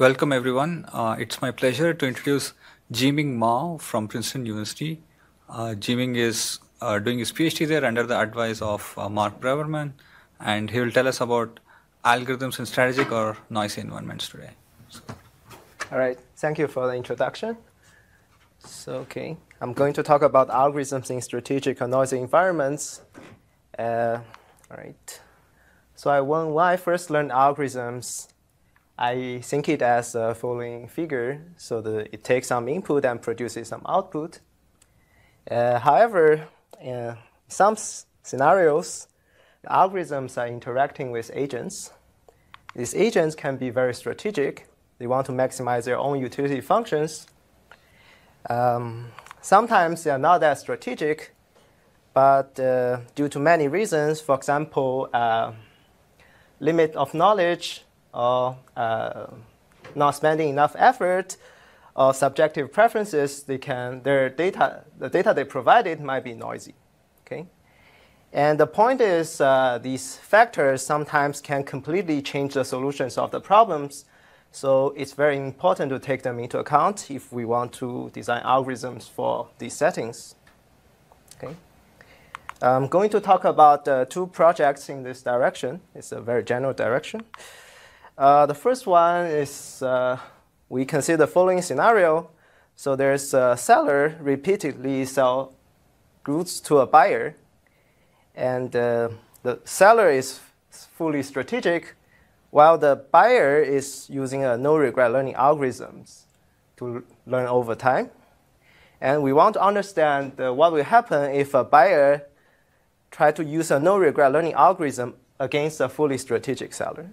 Welcome, everyone. Uh, it's my pleasure to introduce Jieming Mao from Princeton University. Uh, Jieming is uh, doing his PhD there under the advice of uh, Mark Braverman, and he will tell us about algorithms in strategic or noisy environments today. So. All right, thank you for the introduction. So, okay, I'm going to talk about algorithms in strategic or noisy environments. Uh, all right. So I, when, when I first learned algorithms, I think it as a following figure. So the, it takes some input and produces some output. Uh, however, in some scenarios, algorithms are interacting with agents. These agents can be very strategic. They want to maximize their own utility functions. Um, sometimes they are not that strategic, but uh, due to many reasons, for example, uh, limit of knowledge or uh, not spending enough effort or subjective preferences, they can, their data, the data they provided might be noisy. Okay? And the point is, uh, these factors sometimes can completely change the solutions of the problems. So it's very important to take them into account if we want to design algorithms for these settings. Okay. I'm going to talk about uh, two projects in this direction. It's a very general direction. Uh, the first one is uh, we consider the following scenario. So there's a seller repeatedly sell goods to a buyer and uh, the seller is fully strategic, while the buyer is using a no-regret learning algorithms to learn over time. And we want to understand uh, what will happen if a buyer try to use a no-regret learning algorithm against a fully strategic seller.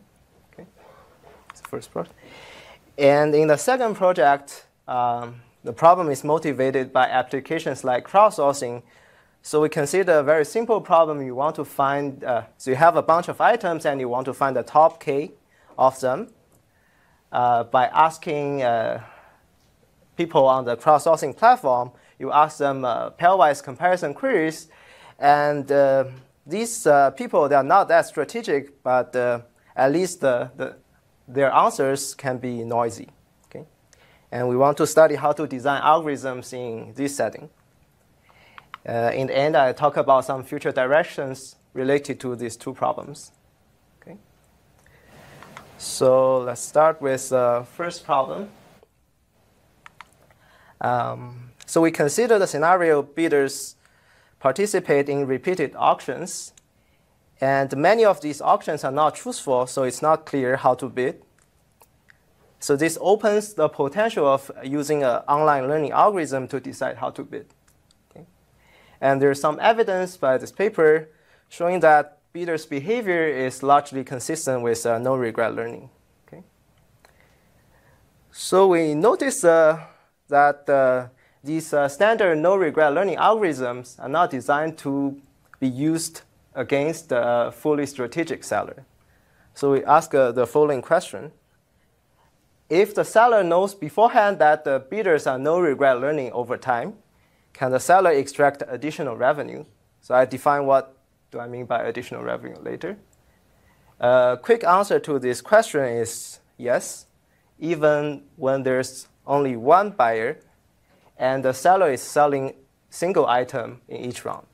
First part. And in the second project, um, the problem is motivated by applications like crowdsourcing, so we consider a very simple problem. You want to find, uh, so you have a bunch of items and you want to find the top k of them uh, by asking uh, people on the crowdsourcing platform. You ask them uh, pairwise comparison queries, and uh, these uh, people they are not that strategic, but at least the, the, their answers can be noisy. Okay, and we want to study how to design algorithms in this setting. Uh, in the end, I talk about some future directions related to these two problems. Okay. So let's start with the first problem. Um, so we consider the scenario bidders participate in repeated auctions, and many of these auctions are not truthful, so it's not clear how to bid. So this opens the potential of using an online learning algorithm to decide how to bid. And there's some evidence by this paper showing that bidders' behavior is largely consistent with uh, no regret learning. Okay? So we notice uh, that uh, these uh, standard no regret learning algorithms are not designed to be used against a fully strategic seller. So we ask uh, the following question. If the seller knows beforehand that the bidders are no regret learning over time, can the seller extract additional revenue? So I define what do I mean by additional revenue later. A uh, quick answer to this question is yes, even when there's only one buyer and the seller is selling single item in each round.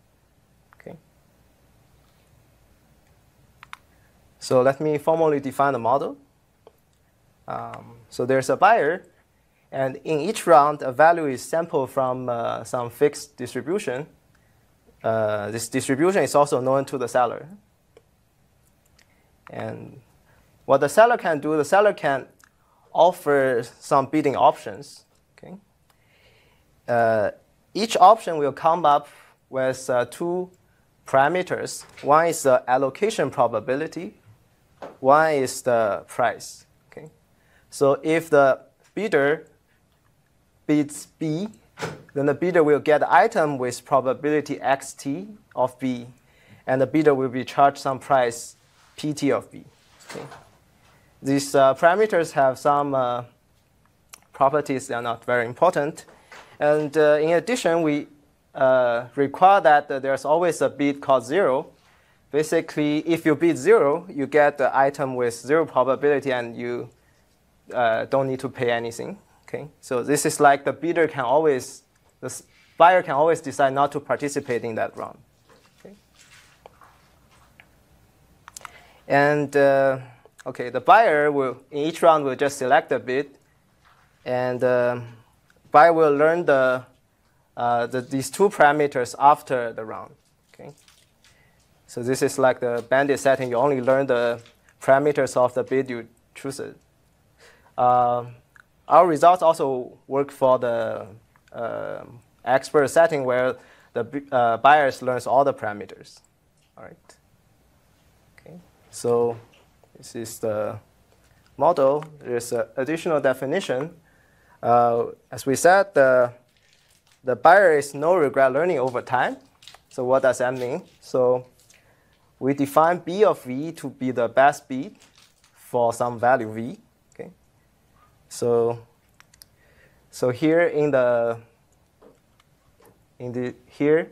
Okay. So let me formally define the model. Um, so there's a buyer and in each round, a value is sampled from uh, some fixed distribution. Uh, this distribution is also known to the seller. And what the seller can do, the seller can offer some bidding options. Okay? Uh, each option will come up with uh, two parameters. One is the allocation probability. One is the price. Okay? So if the bidder bids B, then the bidder will get the item with probability xt of B, and the bidder will be charged some price pt of B. Okay. These uh, parameters have some uh, properties that are not very important. And uh, in addition, we uh, require that there's always a bid called zero. Basically, if you bid zero, you get the item with zero probability and you uh, don't need to pay anything. Okay, so this is like the bidder can always, the buyer can always decide not to participate in that round. Okay, and uh, okay, the buyer will in each round will just select a bid, and uh, buyer will learn the, uh, the these two parameters after the round. So this is like the bandit setting. You only learn the parameters of the bid you choose it. Uh, our results also work for the uh, expert setting where the uh, buyers learns all the parameters. All right. Okay. So this is the model. There's an additional definition. Uh, as we said, the the buyer is no regret learning over time. So what does that mean? So we define B of V to be the best bid for some value V. Okay. So, so here in the in the here,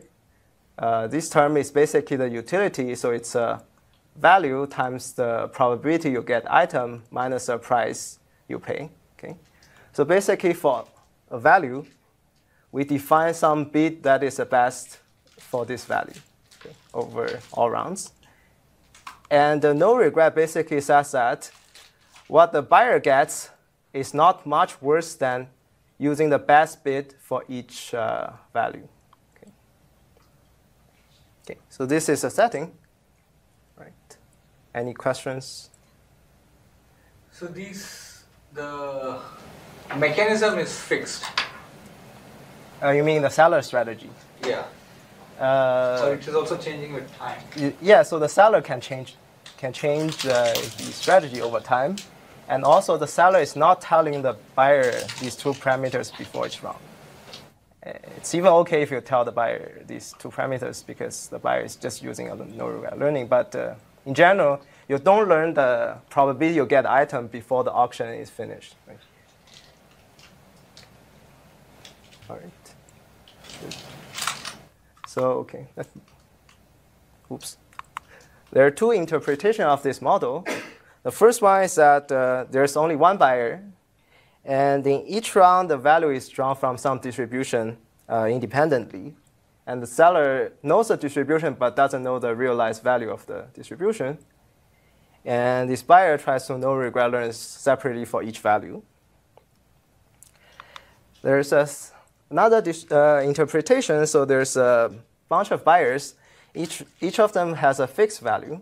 uh, this term is basically the utility. So it's a value times the probability you get item minus the price you pay. Okay. So basically for a value, we define some bid that is the best for this value over all rounds. And the no regret basically says that what the buyer gets is not much worse than using the best bid for each uh, value. Okay. okay, so this is a setting. Right. Any questions? So these, the mechanism is fixed. Uh, you mean the seller strategy? Yeah. Uh, so it is also changing with time. Yeah, so the seller can change can change uh, the strategy over time. And also the seller is not telling the buyer these two parameters before each round. It's even okay if you tell the buyer these two parameters because the buyer is just using a no regret learning. But uh, in general, you don't learn the probability you get item before the auction is finished. Right? All right. So, okay. Oops. There are two interpretations of this model. The first one is that uh, there's only one buyer, and in each round, the value is drawn from some distribution uh, independently. And the seller knows the distribution but doesn't know the realized value of the distribution. And this buyer tries to no regret learn separately for each value. There's a, another uh, interpretation, so there's a bunch of buyers each, each of them has a fixed value.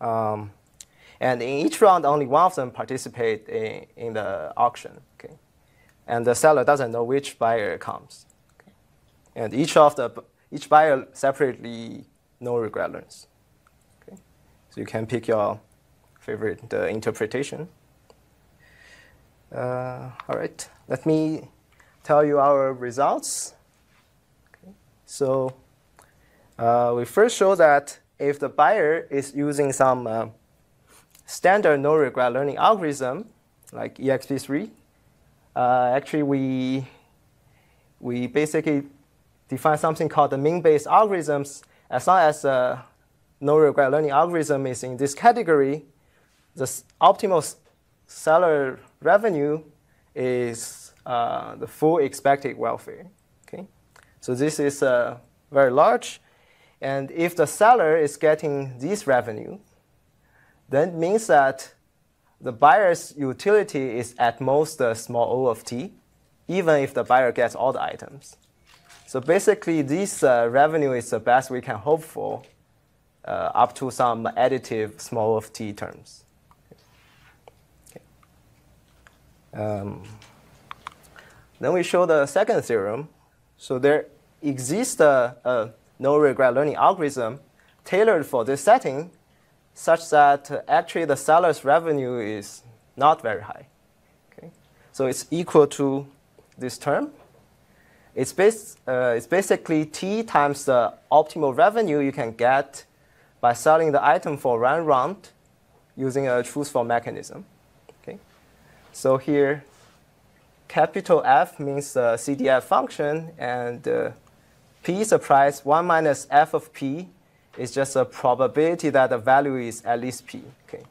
Um, and in each round, only one of them participate in, in the auction. Okay? And the seller doesn't know which buyer comes. Okay? And each of the each buyer separately no regret learns. Okay? So you can pick your favorite uh, interpretation. Uh, all right, let me tell you our results. Okay. So uh, we first show that if the buyer is using some uh, standard no regret learning algorithm, like EXP3, uh, actually we, we basically define something called the mean based algorithms. As long as the no regret learning algorithm is in this category, the optimal seller revenue is uh, the full expected welfare. Okay? So this is uh, very large. And if the seller is getting this revenue, then it means that the buyer's utility is at most a small o of t, even if the buyer gets all the items. So basically, this uh, revenue is the best we can hope for uh, up to some additive small o of t terms. Okay. Um, then we show the second theorem. So there exists a, a no regret learning algorithm tailored for this setting such that actually the seller's revenue is not very high. Okay? So it's equal to this term. It's, based, uh, it's basically T times the optimal revenue you can get by selling the item for one round using a truthful mechanism. Okay? So here, capital F means the CDF function, and uh, P is a price. 1 minus f of p is just a probability that the value is at least p. Okay.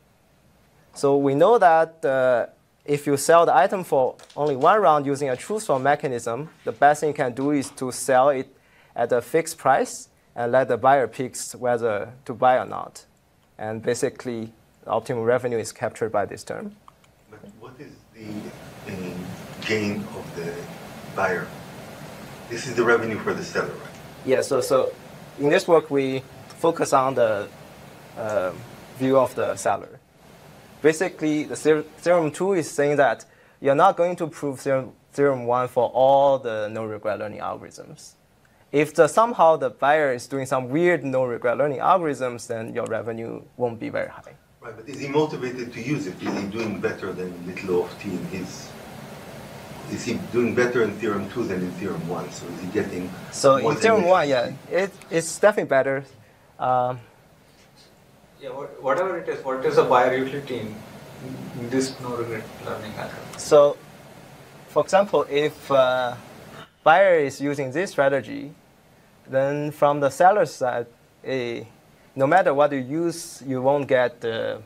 So we know that uh, if you sell the item for only one round using a swap mechanism, the best thing you can do is to sell it at a fixed price and let the buyer picks whether to buy or not. And basically, optimal revenue is captured by this term. But what is the gain of the buyer? This is the revenue for the seller, right? Yeah, so, so in this work, we focus on the uh, view of the seller. Basically, the theorem 2 is saying that you're not going to prove theorem, theorem 1 for all the no-regret learning algorithms. If the, somehow the buyer is doing some weird no-regret learning algorithms, then your revenue won't be very high. Right, but is he motivated to use it? Is he doing better than little of t in his? Is he doing better in theorem two than in theorem one? So is he getting? So in theorem one, yeah, it, it's definitely better. Um, yeah, whatever it is, what is the buyer utility in this no regret learning algorithm? So, for example, if uh, buyer is using this strategy, then from the seller side, a, no matter what you use, you won't get uh,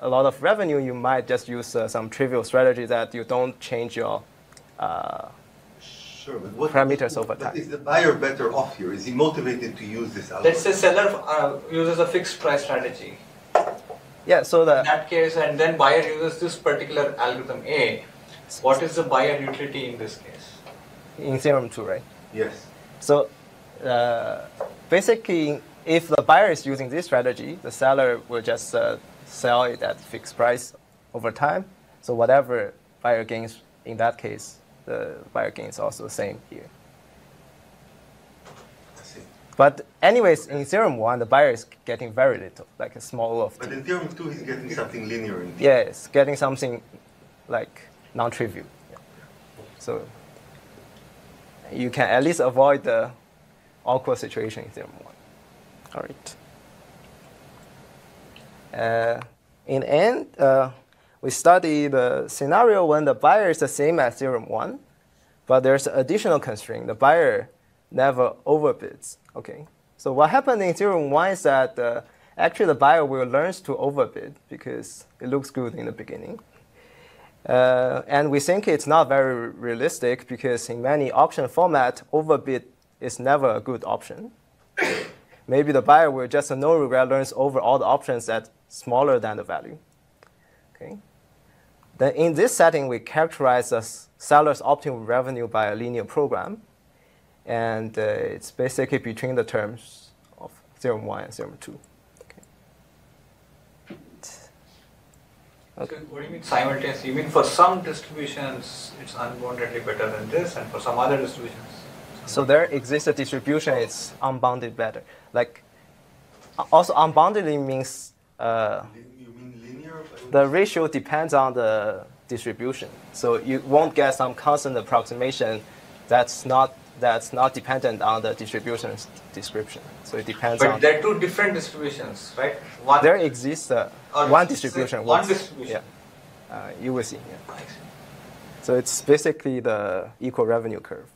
a lot of revenue. You might just use uh, some trivial strategy that you don't change your uh, Sure, but what, parameters over time. But is the buyer better off here? Is he motivated to use this algorithm? Let's say seller uh, uses a fixed price strategy. Yeah, so the in that case, and then buyer uses this particular algorithm A. What is the buyer utility in this case? In theorem two, right? Yes. So uh, basically, if the buyer is using this strategy, the seller will just uh, sell it at fixed price over time. So whatever buyer gains in that case, the buyer gains also the same here. But anyways, in theorem one, the buyer is getting very little, like a small of. But in theorem two, he's getting something linear. In yes, getting something like non-trivial. Yeah. So you can at least avoid the awkward situation in theorem one. All right. Uh, in end, uh, we study the scenario when the buyer is the same as theorem one, but there's an additional constraint. The buyer never overbids. Okay. So what happened in theorem one is that uh, actually the buyer will learn to overbid because it looks good in the beginning. Uh, and we think it's not very realistic because in many auction format, overbid is never a good option. Maybe the buyer will just no regret learns over all the options at smaller than the value. Okay. Then in this setting, we characterize the seller's optimal revenue by a linear program and uh, it's basically between the terms of theorem 1 and theorem 2. Okay. So what do you mean simultaneous? You mean for some distributions it's unboundedly better than this, and for some other distributions? So there exists a distribution it's unbounded better. Like also unboundedly means uh, you mean linear? The ratio depends on the distribution. So you won't get some constant approximation that's not that's not dependent on the distribution description. So it depends but on. But there are two different distributions, right? One there exists uh, one distribution. One distribution. Yeah. Uh, you will see. Yeah. So it's basically the equal revenue curve.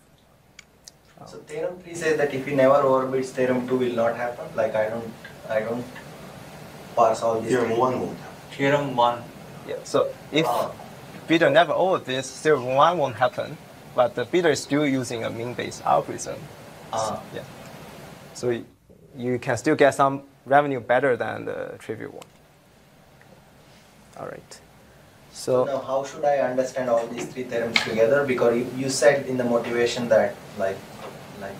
So theorem three says that if you never overbids, theorem two will not happen. Like I don't, I don't parse all these. Theorem one won't happen. Theorem one. Yeah. So if uh, bidder never overbids, theorem one won't happen but the bidder is still using a mean-based algorithm. Uh, yeah. So you can still get some revenue better than the trivial one. All right. So, so now how should I understand all these three theorems together? Because you, you said in the motivation that like like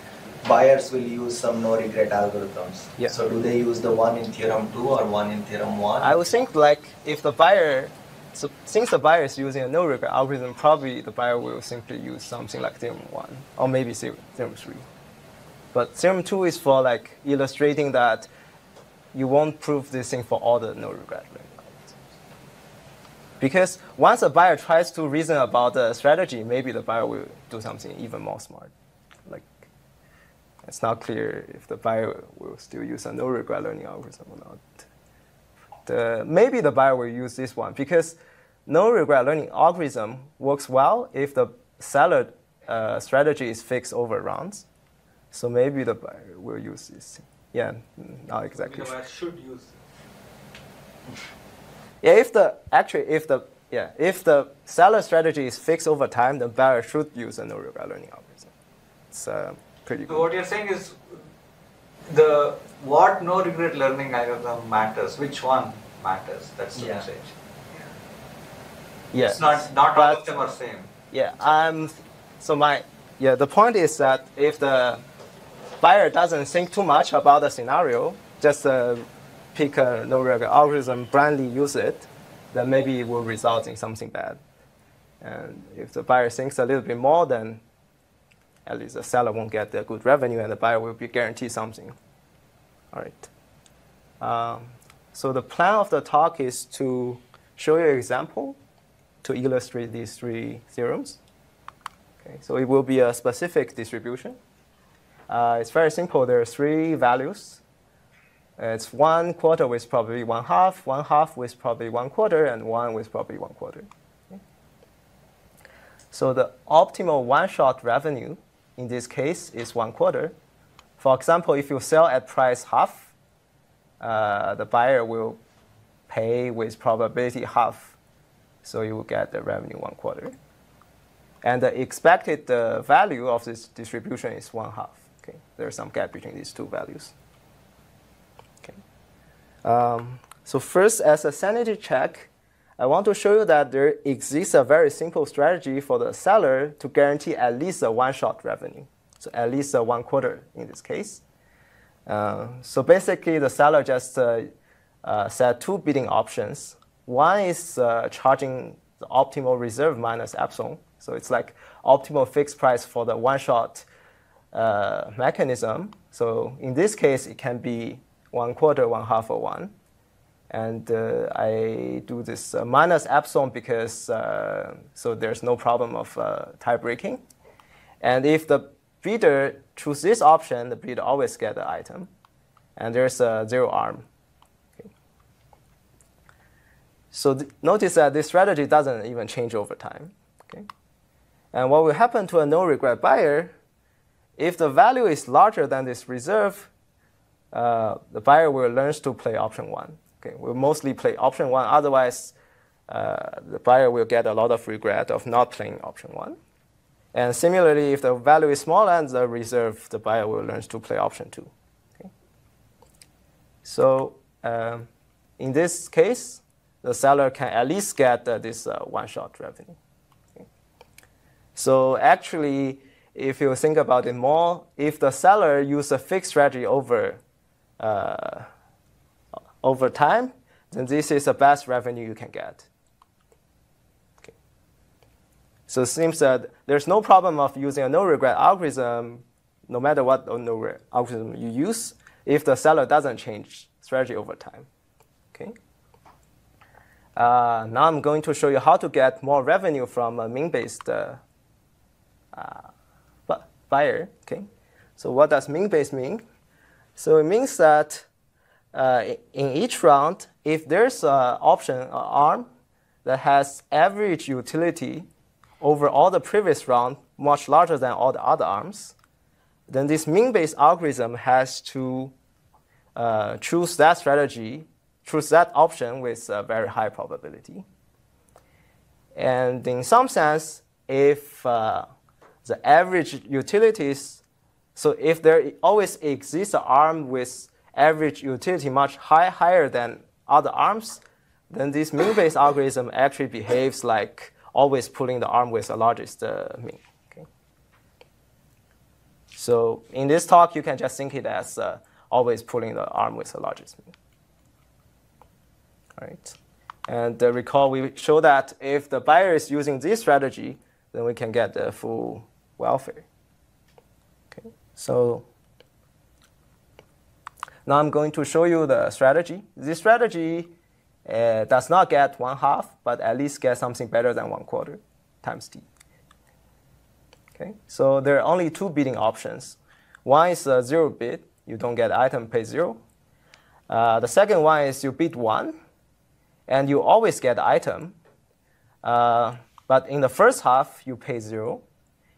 buyers will use some no regret algorithms. Yeah. So do they use the one in theorem two or one in theorem one? I would think like if the buyer so since the buyer is using a no regret algorithm, probably the buyer will simply use something like theorem one or maybe theorem three. But theorem two is for like illustrating that you won't prove this thing for all the no regret algorithms. Because once a buyer tries to reason about the strategy, maybe the buyer will do something even more smart. It's not clear if the buyer will still use a no regret learning algorithm or not the, maybe the buyer will use this one because no regret learning algorithm works well if the seller uh, strategy is fixed over rounds. So maybe the buyer will use this. Yeah, not exactly. The buyer should use. Yeah, if the actually if the yeah, if the seller strategy is fixed over time, the buyer should use a no-regret learning algorithm. Uh, pretty So good. what you're saying is the what no regret learning algorithm matters. Which one matters? That's the Yeah. message. Yeah, It's not not all of them are same. Yeah, um, so my yeah, the point is that if the buyer doesn't think too much about the scenario, just uh, pick a no regret algorithm, blindly use it, then maybe it will result in something bad. And if the buyer thinks a little bit more, then at least the seller won't get the good revenue, and the buyer will be guaranteed something. All right. Um, so the plan of the talk is to show you an example to illustrate these three theorems. Okay, so it will be a specific distribution. Uh, it's very simple. There are three values. It's one quarter with probably one half, one half with probably one quarter, and one with probably one quarter. Okay. So the optimal one-shot revenue in this case is one quarter. For example, if you sell at price half, uh, the buyer will pay with probability half so you will get the revenue one quarter. And the expected uh, value of this distribution is one half. Okay, there's some gap between these two values. Okay. Um, so first, as a sanity check, I want to show you that there exists a very simple strategy for the seller to guarantee at least a one-shot revenue. So at least a one quarter in this case. Uh, so basically, the seller just uh, uh, set two bidding options. One is uh, charging the optimal reserve minus epsilon. So it's like optimal fixed price for the one-shot uh, mechanism. So in this case, it can be one quarter, one half, or one. And uh, I do this uh, minus epsilon because uh, so there's no problem of uh, tie breaking. And if the bidder choose this option, the bidder always get the item. And there's a zero arm. Okay. So th- notice that this strategy doesn't even change over time. Okay. And what will happen to a no regret buyer, if the value is larger than this reserve, uh, the buyer will learn to play option one. Okay, will mostly play option one. Otherwise, uh, the buyer will get a lot of regret of not playing option one. And similarly, if the value is smaller and the reserve, the buyer will learn to play option two. Okay. So um, in this case, the seller can at least get uh, this uh, one-shot revenue. Okay. So actually, if you think about it more, if the seller use a fixed strategy over uh, over time, then this is the best revenue you can get. Okay. So it seems that there's no problem of using a no-regret algorithm, no matter what no-regret algorithm you use, if the seller doesn't change strategy over time. Okay. Uh, now I'm going to show you how to get more revenue from a mean-based uh, uh, buyer. Okay. So what does mean-based mean? So it means that uh, in each round, if there's an option, an arm that has average utility over all the previous round, much larger than all the other arms, then this mean-based algorithm has to uh, choose that strategy, choose that option with a very high probability. And in some sense, if uh, the average utilities, so if there always exists an arm with average utility much high, higher than other arms, then this mean-based algorithm actually behaves like always pulling the arm with the largest uh, mean. Okay? So in this talk, you can just think it as uh, always pulling the arm with the largest mean. All right. And uh, recall we show that if the buyer is using this strategy, then we can get the full welfare. Okay. So now I'm going to show you the strategy. This strategy uh, does not get one half, but at least get something better than one quarter times t. Okay, so there are only two bidding options. One is a zero bid, you don't get item, pay zero. Uh, the second one is you bid one, and you always get item. Uh, but in the first half, you pay zero.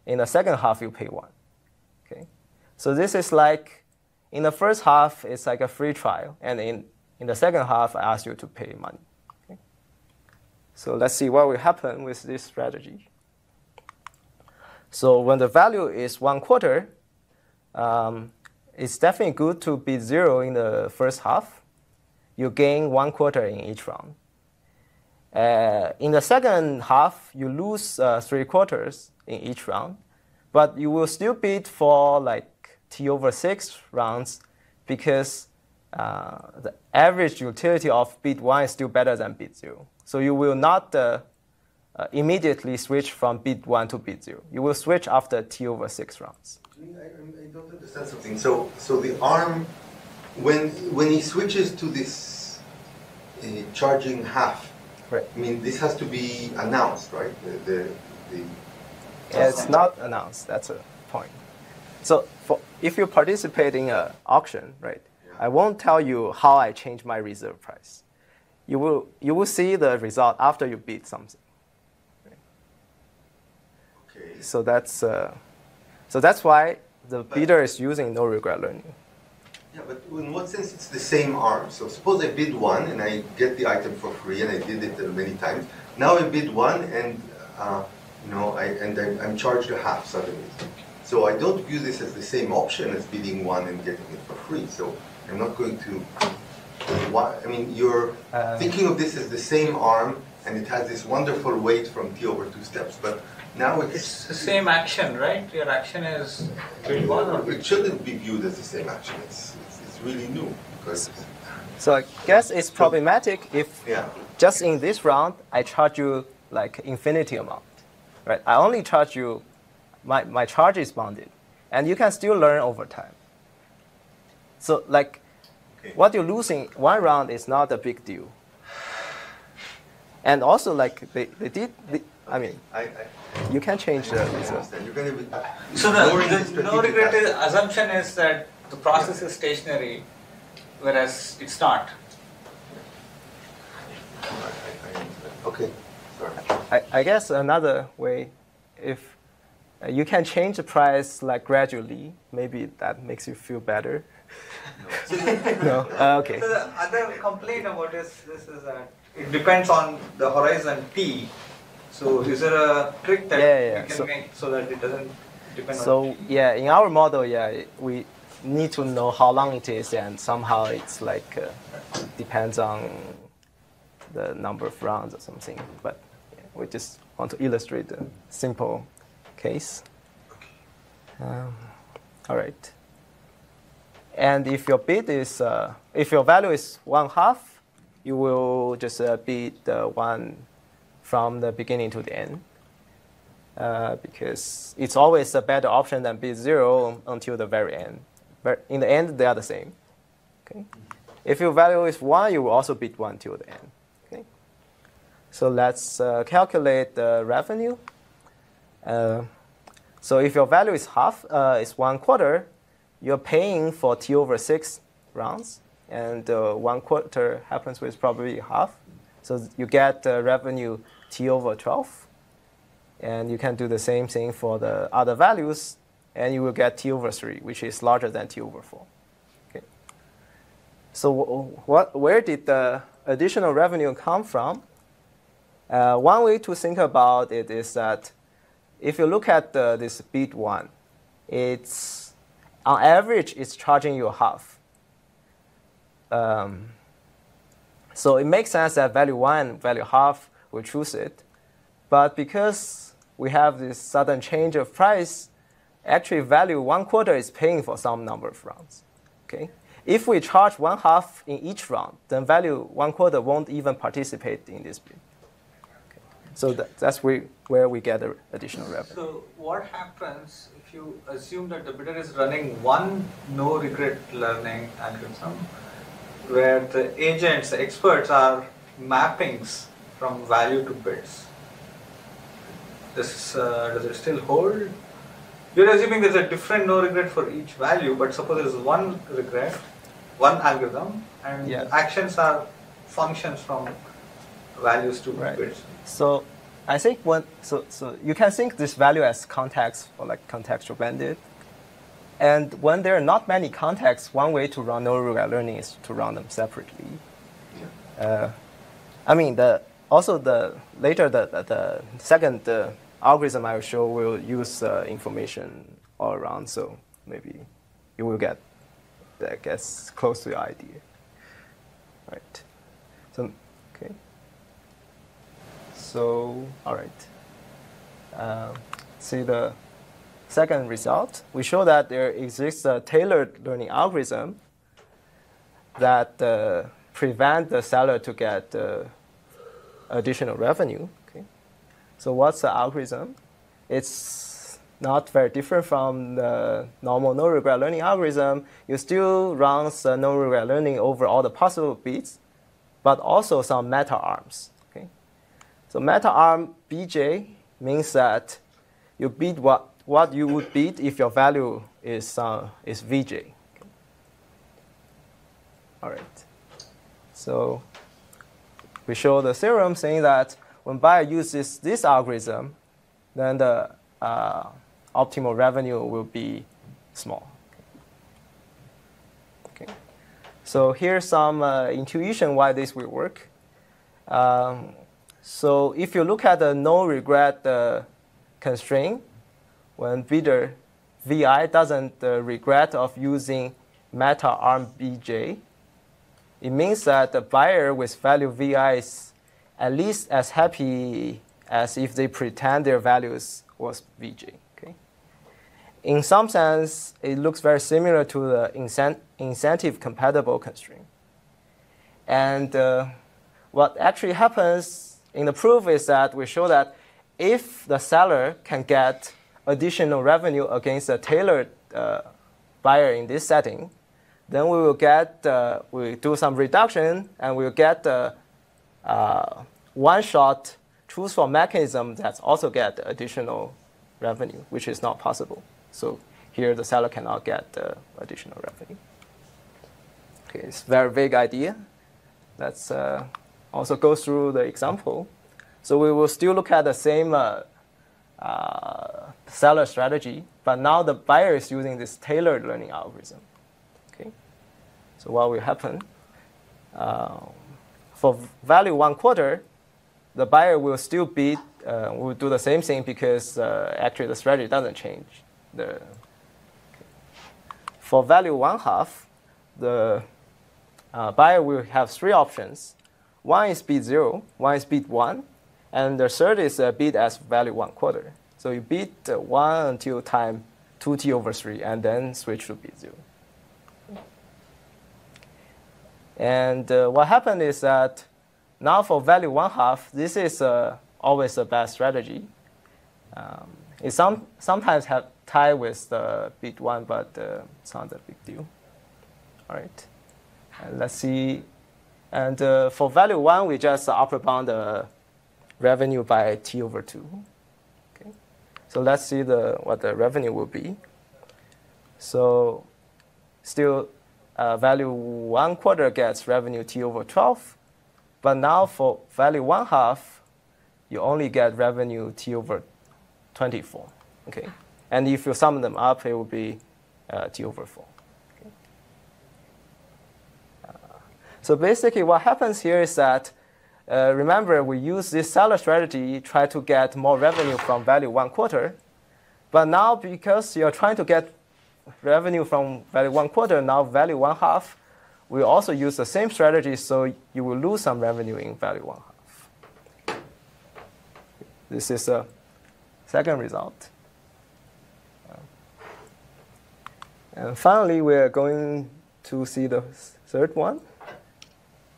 In the second half, you pay one. Okay, so this is like in the first half, it's like a free trial, and in, in the second half, I ask you to pay money. Okay? So let's see what will happen with this strategy. So when the value is one quarter, um, it's definitely good to be zero in the first half. You gain one quarter in each round. Uh, in the second half, you lose uh, three quarters in each round, but you will still beat for like t over six rounds because uh, the average utility of bit one is still better than bit zero. So you will not uh, uh, immediately switch from bit one to bit zero. You will switch after t over six rounds. I, I, I don't understand something. So, so the arm, when when he switches to this uh, charging half, Right. I mean, this has to be announced, right? The, the, the It's not announced. That's a point. So if you participate in an auction, right, I won't tell you how I change my reserve price. You will, you will see the result after you bid something. okay. So that's, uh, so that's why the bidder is using no regret learning. Yeah, but in what sense it's the same arm? So suppose I bid one and I get the item for free, and I did it many times. Now I bid one, and uh, you know, I, and I'm, I'm charged a half suddenly. So I don't view this as the same option as bidding one and getting it for free. So I'm not going to. Why, I mean, you're Uh, thinking of this as the same arm, and it has this wonderful weight from t over two steps. But now it's It's the same action, right? Your action is bid one or It shouldn't be viewed as the same action. It's, it's, it's really new because So I guess it's problematic if yeah. just in this round I charge you like infinity amount, right? I only charge you, my, my charge is bounded, and you can still learn over time. So like, Okay. what you're losing one round is not a big deal. And also like they, they did, the, I mean, I, I, you can change the I result. You're going to uh, So the, the the no regret is- assumption is that the process is stationary, whereas it's not. Okay, sorry. I, I guess another way, if you can change the price like gradually, maybe that makes you feel better. no, Uh, okay. So the other complaint about this, this is that it depends on the horizon t. So is there a trick that Yeah, yeah, you can so- make so that it doesn't depend on So yeah, in our model, yeah, we need to know how long it is, and somehow it's like uh, depends on the number of rounds or something. But yeah, we just want to illustrate a simple case. Um, all right. And if your bid is, uh, if your value is one half, you will just uh, bid the one from the beginning to the end uh, because it's always a better option than bid zero until the very end. But in the end, they are the same. Okay. If your value is one, you will also bid one till the end. Okay. So let's uh, calculate the revenue. Uh, so if your value is half, uh, is one quarter, you're paying for t over six rounds, and uh, one quarter happens with probably half. So you get revenue t over 12. And you can do the same thing for the other values, and you will get t over 3, which is larger than t over 4. Okay. So what, where did the additional revenue come from? Uh, one way to think about it is that if you look at the, this bit 1, it's on average it's charging you half. Um, so it makes sense that value 1, value half, will choose it. But because we have this sudden change of price, actually value one quarter is paying for some number of rounds. Okay? If we charge one half in each round, then value one quarter won't even participate in this bid. So that, that's where, where we get the additional revenue. So what happens if you assume that the bidder is running one no regret learning algorithm where the agents, the experts are mappings from value to bids? This, uh, does it still hold? You're assuming there's a different no regret for each value, but suppose there's one regret, one algorithm, and Yeah. actions are functions from values to Right. bits. So I think when so so you can think this value as context or like contextual bandit. And when there are not many contexts, one way to run no regret learning is to run them separately. Uh, I mean the also the later the, the, the second uh, algorithm I will show will use uh, information all around, so maybe you will get that gets close to your idea. Right. So. So all right. Uh, see the second result. We show that there exists a tailored learning algorithm that uh, prevent the seller to get uh, additional revenue. Okay. So what's the algorithm? It's not very different from the normal no-regret learning algorithm. You still run the no-regret learning over all the possible bits, but also some meta arms. So meta arm bj means that you beat what, what you would beat if your value is, uh, is vj. All right. So we show the theorem saying that when buyer uses this algorithm, then the uh, optimal revenue will be small. Okay. So here's some uh, intuition why this will work. Um, so if you look at the no regret uh, constraint, when bidder VI doesn't uh, regret of using meta arm BJ, it means that the buyer with value VI is at least as happy as if they pretend their values was VJ. Okay? In some sense, it looks very similar to the incent incentive compatible constraint. And uh, what actually happens in the proof is that we show that if the seller can get additional revenue against a tailored uh, buyer in this setting, then we will get, uh, we do some reduction and we'll get the uh, one-shot truthful mechanism that also get additional revenue, which is not possible. So here the seller cannot get uh, additional revenue. Okay, it's a very vague idea. Uh, also go through the example. So we will still look at the same uh, uh, seller strategy, but now the buyer is using this tailored learning algorithm. Okay, So what will happen? Uh, for value one quarter, the buyer will still bid, uh, will do the same thing because uh, actually the strategy doesn't change. The, for value one half, the uh, buyer will have three options. One is bid zero, one is bit one, and the third is uh, bid as value one quarter. So you bid uh, one until time 2t over 3, and then switch to bit 0. And uh, what happened is that now for value one half, this is uh, always a best strategy. Um, it some, sometimes have tie with the bit one, but uh, it's not a big deal. All right. And let's see. And uh, for value one, we just upper bound the revenue by t over two. Okay. So let's see the, what the revenue will be. So still uh, value one quarter gets revenue T over 12. But now for value one half, you only get revenue T over 24. Okay? And if you sum them up, it will be uh, T over 4. Okay? Uh, so basically what happens here is that, uh, remember, we use this seller strategy, try to get more revenue from value one quarter. But now because you're trying to get revenue from value one quarter, now value one half. We also use the same strategy, so you will lose some revenue in value one half. This is the second result. And finally, we are going to see the third one.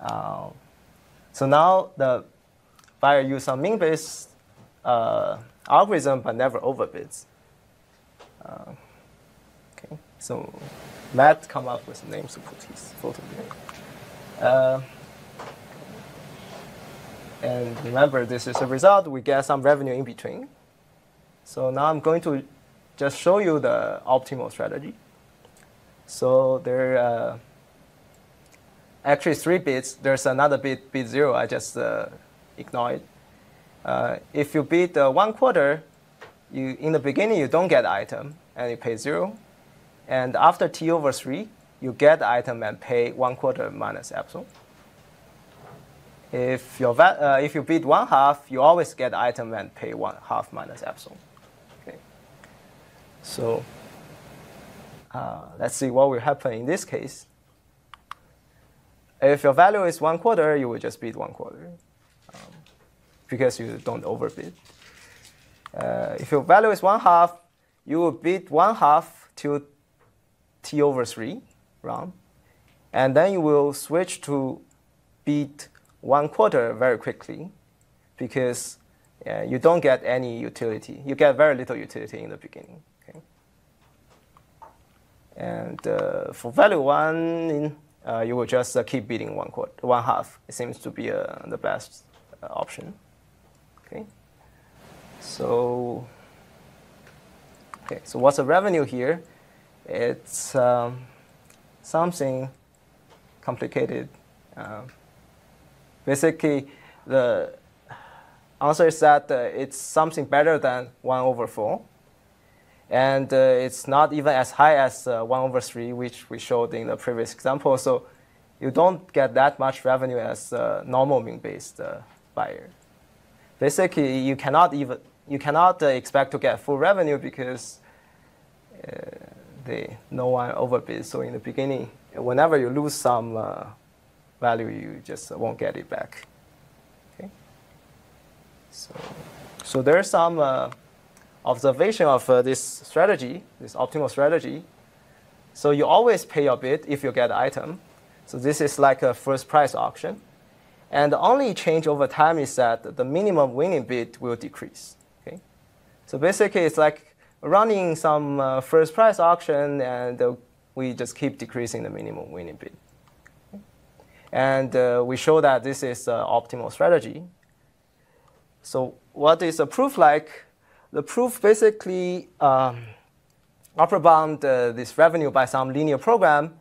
Uh, so now the buyer use some mean-based uh, algorithm, but never overbids. Uh, so Matt come up with names to put his photo. Uh, and remember, this is a result. We get some revenue in between. So now I'm going to just show you the optimal strategy. So there uh, actually three bits. There's another bit, bit zero. I just uh, ignore it. Uh, if you bid uh, one quarter, you, in the beginning you don't get item and you pay zero. And after t over 3, you get item and pay 1 quarter minus epsilon. if, uh, if you bid one half, you always get item and pay one half minus epsilon. Okay. So uh, let's see what will happen in this case. If your value is one quarter, you will just bid one quarter um, because you don't overbid. Uh, if your value is one half, you will bid one half to t over 3 round. And then you will switch to bid one quarter very quickly because uh, you don't get any utility. You get very little utility in the beginning. Okay? And uh, for value one, uh, you will just uh, keep beating one quarter, one half. It seems to be uh, the best uh, option. Okay. So, okay. So what's the revenue here? It's um, something complicated. Um, basically, the answer is that uh, it's something better than 1 over 4. And uh, it's not even as high as uh, 1 over 3, which we showed in the previous example. So you don't get that much revenue as a normal mean-based uh, buyer. Basically, you cannot even you cannot uh, expect to get full revenue because uh, they, no one overbid. So in the beginning, whenever you lose some uh, value, you just won't get it back. Okay. So, so there's some uh, observation of uh, this strategy, this optimal strategy. So you always pay your bid if you get the item. So this is like a first price auction. And the only change over time is that the minimum winning bid will decrease. Okay? So basically, it's like running some uh, first price auction, and uh, we just keep decreasing the minimum winning bid. And uh, we show that this is an optimal strategy. So what is the proof like? The proof basically um, upper bound uh, this revenue by some linear program,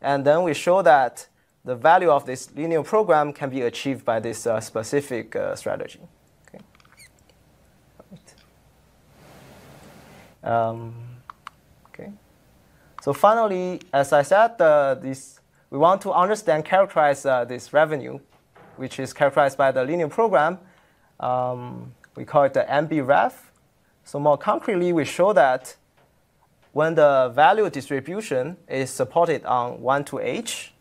and then we show that the value of this linear program can be achieved by this uh, specific uh, strategy. Okay. Right. Um, okay. So finally, as I said, uh, this, we want to understand, characterize uh, this revenue, which is characterized by the linear program. Um, we call it the MB So more concretely, we show that when the value distribution is supported on 1 to h,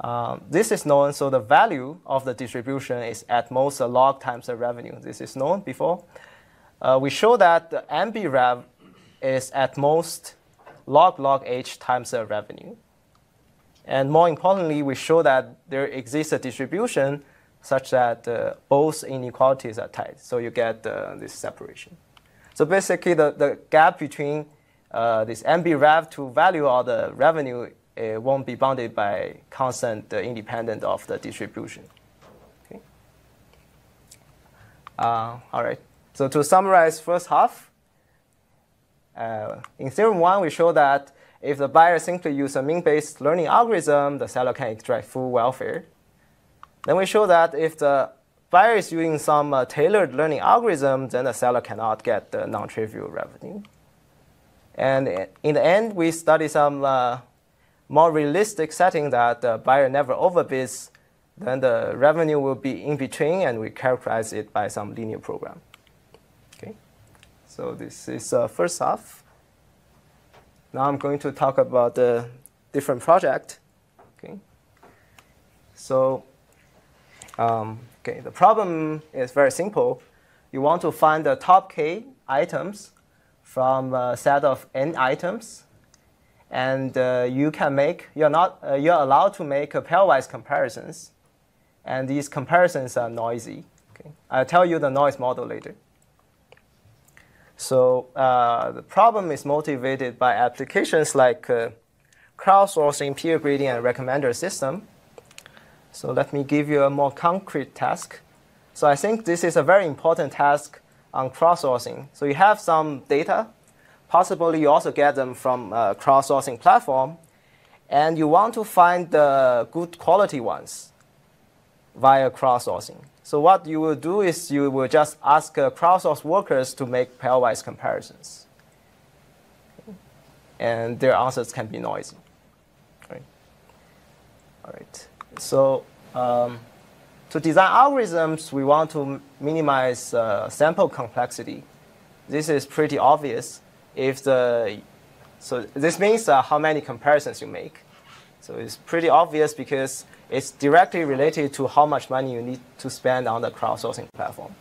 um, this is known, so the value of the distribution is at most a log times the revenue. This is known before. Uh, we show that the MB is at most log log h times the revenue. And more importantly, we show that there exists a distribution such that uh, both inequalities are tight. So you get uh, this separation. So basically, the, the gap between uh, this MB rev to value or the revenue it won't be bounded by constant uh, independent of the distribution. Okay. Uh, all right. So to summarize first half, uh, in theorem one, we show that if the buyer simply use a mean-based learning algorithm, the seller can extract full welfare. Then we show that if the buyer is using some uh, tailored learning algorithm, then the seller cannot get the non-trivial revenue. And in the end, we study some uh, more realistic setting that the buyer never overbids, then the revenue will be in between, and we characterize it by some linear program. Okay, so this is the first half. Now I'm going to talk about the different project. Okay, so um, okay, the problem is very simple. You want to find the top k items from a set of n items and uh, you can make you're not uh, you're allowed to make pairwise comparisons, and these comparisons are noisy. Okay, I'll tell you the noise model later. So uh, the problem is motivated by applications like uh, crowdsourcing, peer grading, and recommender system. So let me give you a more concrete task. So I think this is a very important task on crowdsourcing. So you have some data Possibly you also get them from a crowdsourcing platform, and you want to find the good quality ones via crowdsourcing. So what you will do is you will just ask uh, crowdsource workers to make pairwise comparisons. And their answers can be noisy. Right. All right. So um, to design algorithms, we want to minimize uh, sample complexity. This is pretty obvious. If the so this means uh, how many comparisons you make. So it's pretty obvious because it's directly related to how much money you need to spend on the crowdsourcing platform.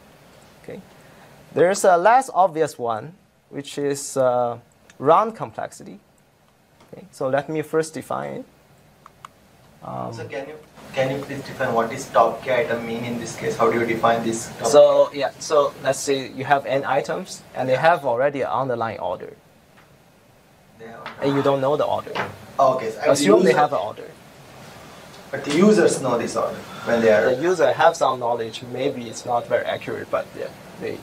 Okay. There's a less obvious one, which is uh, round complexity. Okay. So let me first define it. Um, so can you can you please define what is top k item mean in this case? How do you define this? so yeah, so let's say you have n items and they have already an underlying order. And you don't know the order. Oh, okay. So Assume the they have an order. But the users know this order when they are. The user have some knowledge. Maybe it's not very accurate, but yeah, they.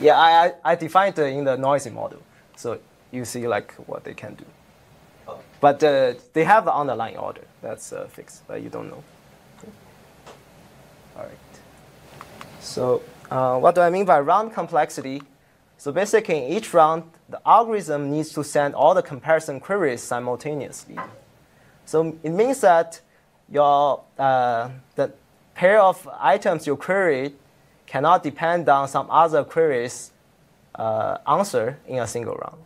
Yeah, I, I, defined it in the noisy model, so you see like what they can do. But uh, they have the underlying order. That's uh, fixed, but you don't know. Okay. All right. So uh, what do I mean by round complexity? So basically, in each round, the algorithm needs to send all the comparison queries simultaneously. So it means that your, uh, the pair of items you query cannot depend on some other queries uh, answer in a single round.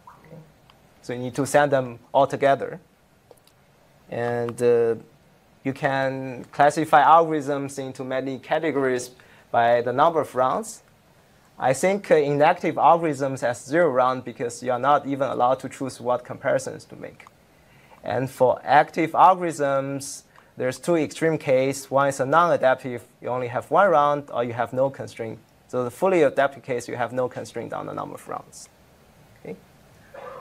So you need to send them all together. And uh, you can classify algorithms into many categories by the number of rounds. I think uh, inactive algorithms has zero round because you are not even allowed to choose what comparisons to make. And for active algorithms, there's two extreme cases. One is a non-adaptive, you only have one round, or you have no constraint. So the fully adaptive case, you have no constraint on the number of rounds.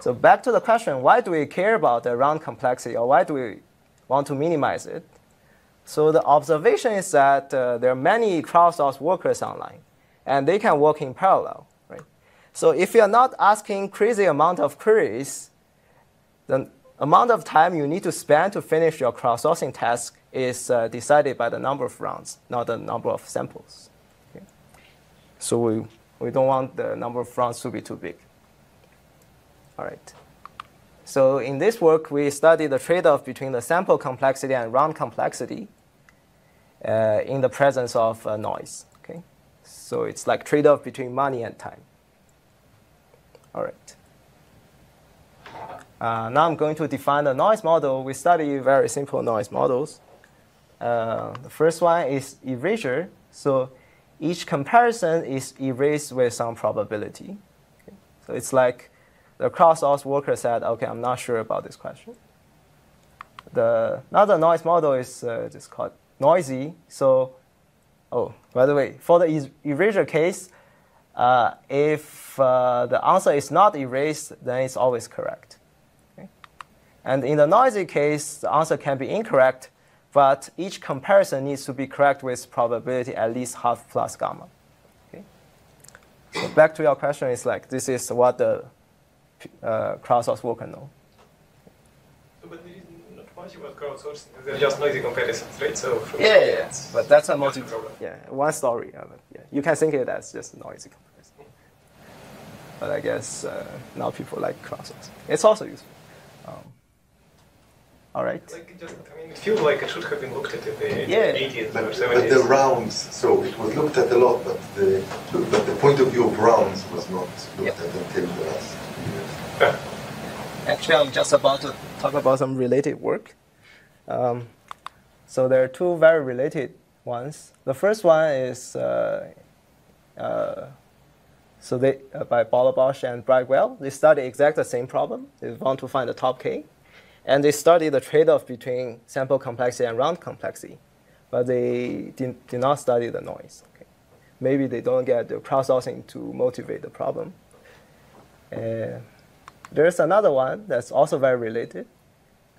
So back to the question, why do we care about the round complexity, or why do we want to minimize it? So the observation is that uh, there are many crowdsourced workers online and they can work in parallel. Right? So if you're not asking crazy amount of queries, the amount of time you need to spend to finish your crowdsourcing task is uh, decided by the number of rounds, not the number of samples. Okay? So we, we don't want the number of rounds to be too big. All right. So in this work, we study the trade-off between the sample complexity and round complexity uh, in the presence of uh, noise. So it's like trade-off between money and time. All right. Uh, now I'm going to define the noise model. We study very simple noise models. Uh, the first one is erasure. So each comparison is erased with some probability. Okay. So it's like the crowdsource worker said, OK, I'm not sure about this question. The another noise model is uh, just called noisy. So Oh, by the way, for the erasure case, uh, if uh, the answer is not erased, then it's always correct. Okay? And in the noisy case, the answer can be incorrect, but each comparison needs to be correct with probability at least half plus gamma. Okay? So back to your question, it's like this is what the uh, crowdsource worker know. So, but there is not much about crowdsourcing. They're just noisy comparisons, right? So yeah, yeah, yeah. but that's a multi. Yeah, one story. Uh, yeah, you can think of it as just noisy comparison. But I guess uh, now people like crowdsourcing. It's also useful. Um, all right. Like just, I mean, it feels like it should have been looked at in the yeah. 80s but, or 70s. But the rounds, so it was looked at a lot, but the but the point of view of rounds was not looked at until the last years. Yeah. Actually, I'm just about to talk about some related work. Um, so there are two very related ones. The first one is uh, uh, so they uh, by Bollobás and Brightwell. They study exactly the same problem. They want to find the top k, and they study the trade-off between sample complexity and round complexity, but they did, did not study the noise. Okay. Maybe they don't get the crowdsourcing to motivate the problem. Uh, there's another one that's also very related.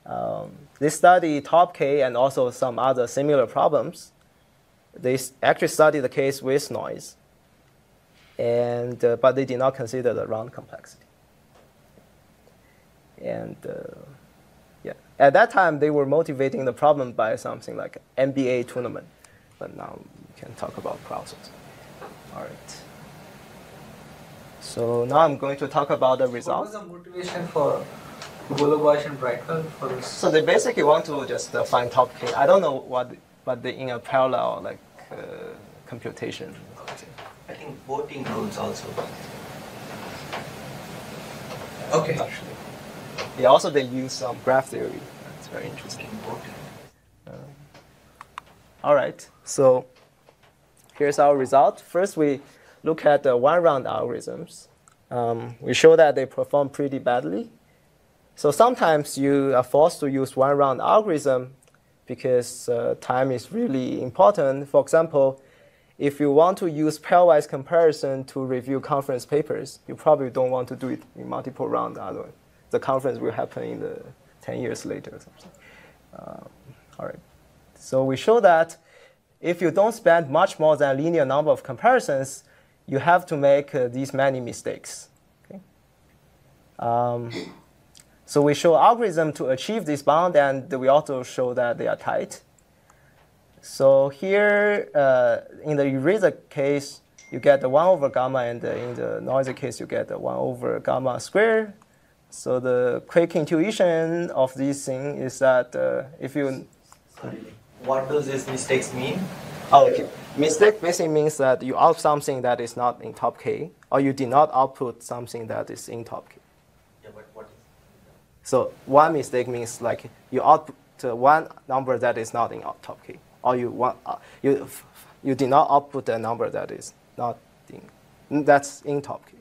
Um, they study top K and also some other similar problems. They actually study the case with noise, and uh, but they did not consider the round complexity. And uh, yeah, at that time they were motivating the problem by something like NBA tournament, but now we can talk about crowdsourcing. All right. So now I'm going to talk about the results. What was the motivation for Bollobás and Brightwell for this? So they basically want to just uh, find top k. I don't know what, but they in a parallel like uh, computation. I think voting rules also. Okay. Actually, yeah. Also, they use some graph theory. That's very interesting. All right. So here's our result. First, we look at the one-round algorithms. Um, we show that they perform pretty badly. So sometimes you are forced to use one-round algorithm because uh, time is really important. For example, if you want to use pairwise comparison to review conference papers, you probably don't want to do it in multiple rounds. Otherwise, the conference will happen in the 10 years later or something. Um, all right. So we show that if you don't spend much more than a linear number of comparisons, you have to make uh, these many mistakes. Okay? Um, so we show algorithm to achieve this bound, and we also show that they are tight. So here, uh, in the erasure case, you get the 1 over gamma, and in the noisy case, you get the 1 over gamma squared. So the quick intuition of this thing is that uh, if you... What does this mistakes mean? Oh, okay. Mistake basically means that you out something that is not in top k, or you did not output something that is in top k. Yeah, but what is So one mistake means like you output uh, one number that is not in top k, or you want uh, you you did not output a number that is not in that's in top k.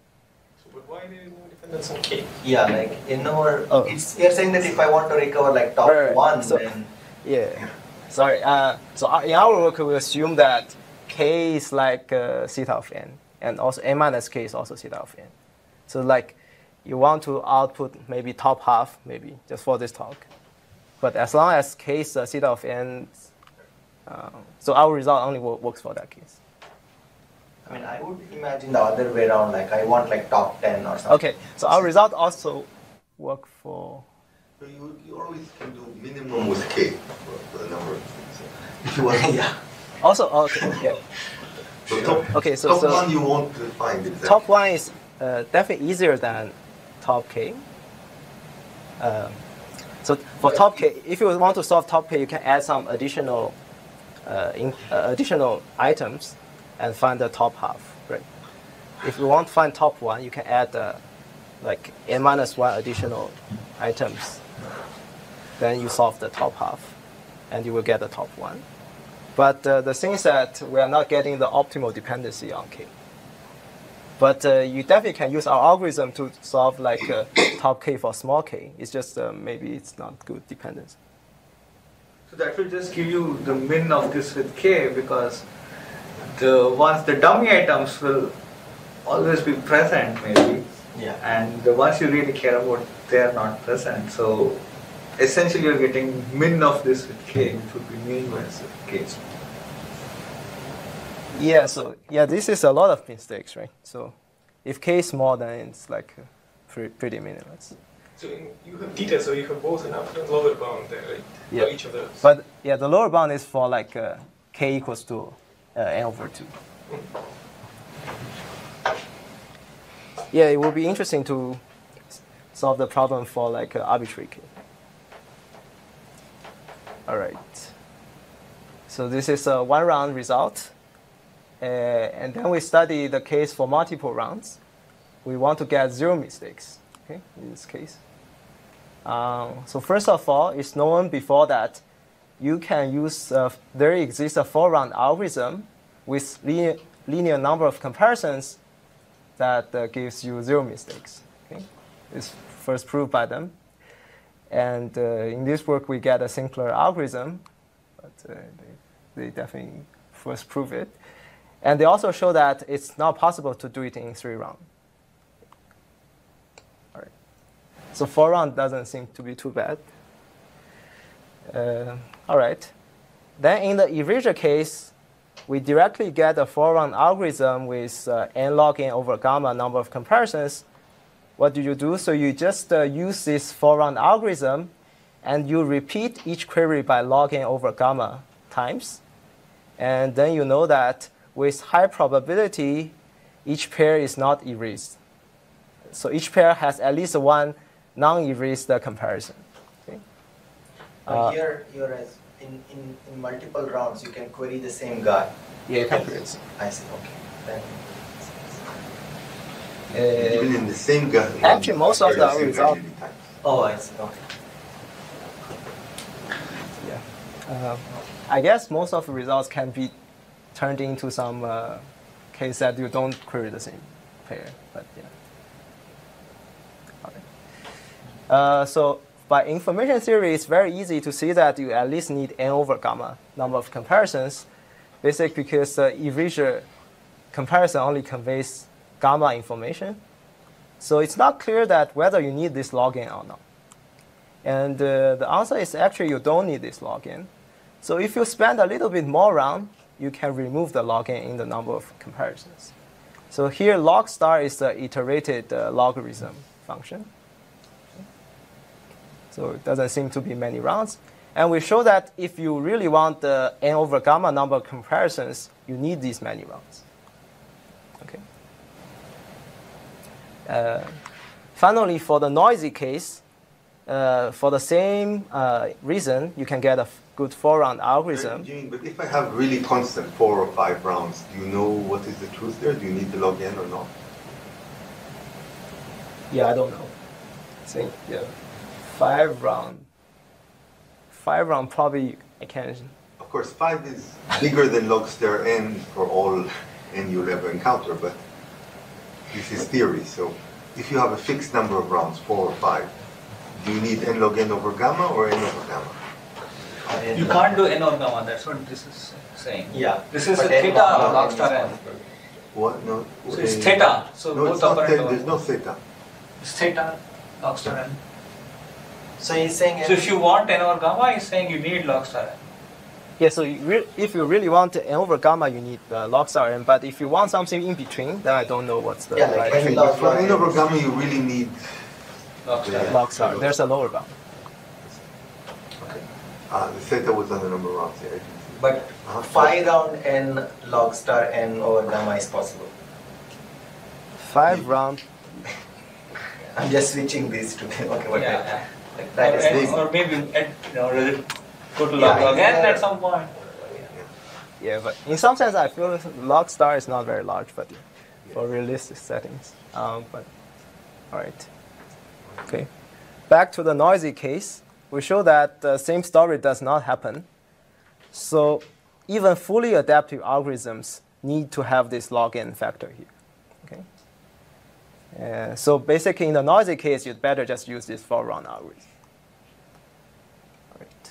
So, but why there is no dependence on k? Yeah, like in our, Oh. it's you're saying that if I want to recover like top Right, right. one, So- then Yeah. Sorry. Uh, so uh, in our work, we assume that k is like uh, theta of n, and also n minus k is also theta of n. So like, you want to output maybe top half, maybe just for this talk. But as long as k is uh, theta of n, uh, so our result only works for that case. I mean I would imagine the other way around. Like I want like top ten or something. Okay. So our result also work for. So you, you always can do minimum with k the number of things. If you want, yeah. Also, okay. Yeah. So top, Okay, so- top so- one you won't uh, find exactly. top one is uh, definitely easier than top k. Um, so for top k, if you want to solve top k, you can add some additional uh, in, uh, additional items and find the top half. Right. If you want to find top one, you can add uh, like n minus one additional items. Then you solve the top half, and you will get the top one. But uh, the thing is that we are not getting the optimal dependency on k. But uh, you definitely can use our algorithm to solve like uh, top k for small k. It's just uh, maybe it's not good dependency. So that will just give you the min of this with k because the ones the dummy items will always be present maybe Yeah. and the ones you really care about they are not present so essentially you're getting min of this with k which would be meaningless with k Yeah. So yeah, this is a lot of mistakes, right? So if k is small, then it's like uh, pretty, pretty meaningless. So in, you have theta, so you have both an upper and lower bound there, right? Yeah. For each of those. But yeah, the lower bound is for like uh, k equals to uh, n over two. Yeah, it will be interesting to solve the problem for like uh, arbitrary k. All right. So this is a one round result. Uh, and then we study the case for multiple rounds. We want to get zero mistakes, okay, in this case. Um, so first of all, it's known before that you can use, uh, there exists a four-round algorithm with linear, linear number of comparisons that uh, gives you zero mistakes. Okay? It's first proved by them. And uh, in this work, we get a simpler algorithm, but uh, they, they definitely first prove it. And they also show that it's not possible to do it in three rounds. All right. So four round doesn't seem to be too bad. Uh, all right. Then in the erasure case, we directly get a four-round algorithm with uh, n log n over gamma number of comparisons. What do you do? So you just uh, use this four-round algorithm, and you repeat each query by log n over gamma times. And then you know that with high probability, each pair is not erased. So each pair has at least one non-erased comparison. Okay. Uh, here, you're as in, in, in multiple rounds, you can query the same guy. Yeah, comparison. I see. Okay. Then, Even Uh, in the same guy. Actually, most of the same result- guy many times. oh, I see. Okay. yeah. Uh, I guess most of the results can be turned into some uh, case that you don't query the same pair, but yeah. Okay. Uh, so by information theory, it's very easy to see that you at least need n over gamma number of comparisons, basically because the erasure comparison only conveys gamma information. So it's not clear that whether you need this log or not. And uh, the answer is actually you don't need this log. So if you spend a little bit more round, you can remove the log in the number of comparisons. So here log star is the iterated uh, logarithm function. So it doesn't seem to be many rounds. And we show that if you really want the n over gamma number of comparisons, you need these many rounds. Okay. Uh, finally, for the noisy case, uh, for the same uh, reason, you can get a good four-round algorithm. But if I have really constant four or five rounds, do you know what is the truth there? Do you need the log n or not? Yeah, I don't know. I think yeah, five round. Five round probably I can. Of course, five is bigger than log star n for all n you'll ever encounter, but this is theory. So if you have a fixed number of rounds, four or five, do you need n log n over gamma or n over gamma? You can't do n or gamma, that's what this is saying. Yeah. This is but theta log or n star n. What? No. So it's eh, theta, so no, both it's not upper theta. There's no theta. It's theta, log star n. So he's saying. So if you want n over gamma, he's saying you need log star n. Yeah, so you if you really want n over gamma, you need uh, log star n. But if you want something in between, then I don't know what's the Yeah, like right n Okay, thing. but for n over gamma, you really need. Log star n. log star. There's a lower bound. Okay. Uh, the theta was on the number of rounds. Yeah, I can see. But Uh-huh. five round n log star n over gamma is possible. Five round. I'm just switching these two. okay, what Yeah, yeah. Like that or, is n- big. or maybe n, you know, go to Yeah, log log n at some point. Yeah, but in some sense, I feel log star is not very large, but for realistic settings. Um, but all right. Okay. Back to the noisy case, we show that the same story does not happen. So even fully adaptive algorithms need to have this log n factor here. Okay. Uh, so basically, in the noisy case, you'd better just use this four round algorithm. All right. Eh,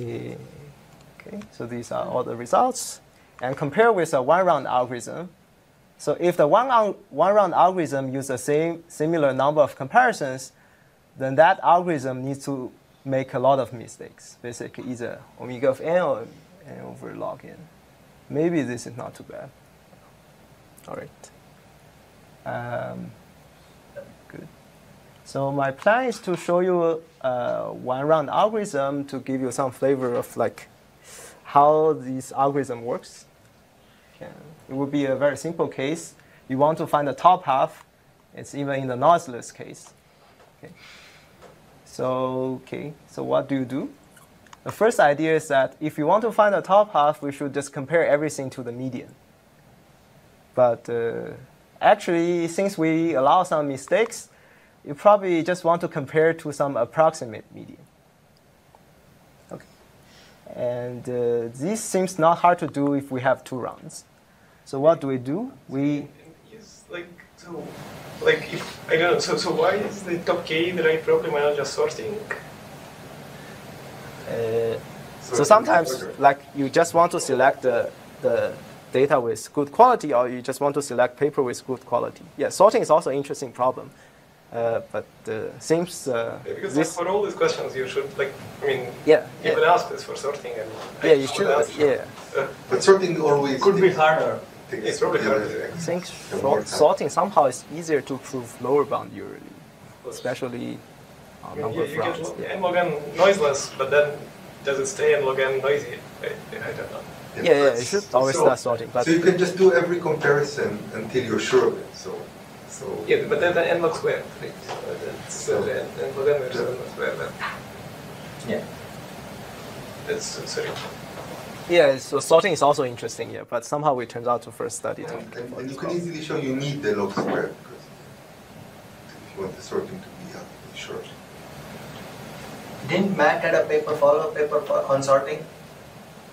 Okay, so these are all the results. And compare with a one-round algorithm. So if the one-round, one-round algorithm uses the same similar number of comparisons, then that algorithm needs to make a lot of mistakes. Basically, either omega of n or n over log n. Maybe this is not too bad. All right. Um. So my plan is to show you a one-round algorithm to give you some flavor of like how this algorithm works. Okay. It would be a very simple case. You want to find the top half. It's even in the noiseless case. Okay. So, okay, so what do you do? The first idea is that if you want to find the top half, we should just compare everything to the median. But uh, actually, since we allow some mistakes, you probably just want to compare to some approximate median. Okay. And uh, this seems not hard to do if we have two rounds. So what do we do? We Yes, like so, like if I don't know. So so why is the top k the right problem and not just sorting? uh, so sometimes like you just want to select the, the data with good quality, or you just want to select paper with good quality. Yeah, sorting is also an interesting problem. Uh, but uh, seems uh, Yeah, Because this like, for all these questions, you should like. I mean, yeah you yeah, can ask this for sorting and. yeah you should answer. yeah. Uh, But sorting always Could be harder. It's probably the- harder. I think the sort- more time. sorting somehow is easier to prove lower bound usually, especially I on mean, number you, of you rounds. lo- Yeah. n log n noiseless, but then does it stay n log n noisy? I, I don't know. yeah, yeah, you should always so, start sorting. But so you can just do every comparison until you're sure of it. So So Yeah, but then the n log squared, right? So that's so the n, n log n versus n log squared. That, Yeah. that's sorry. Yeah, so sorting is also interesting, yeah, but somehow it turns out to first study. and, and, and you can easily show you need the log square because if you want the sorting to be uh, short. Didn't Matt had a paper, follow-up paper for, on sorting?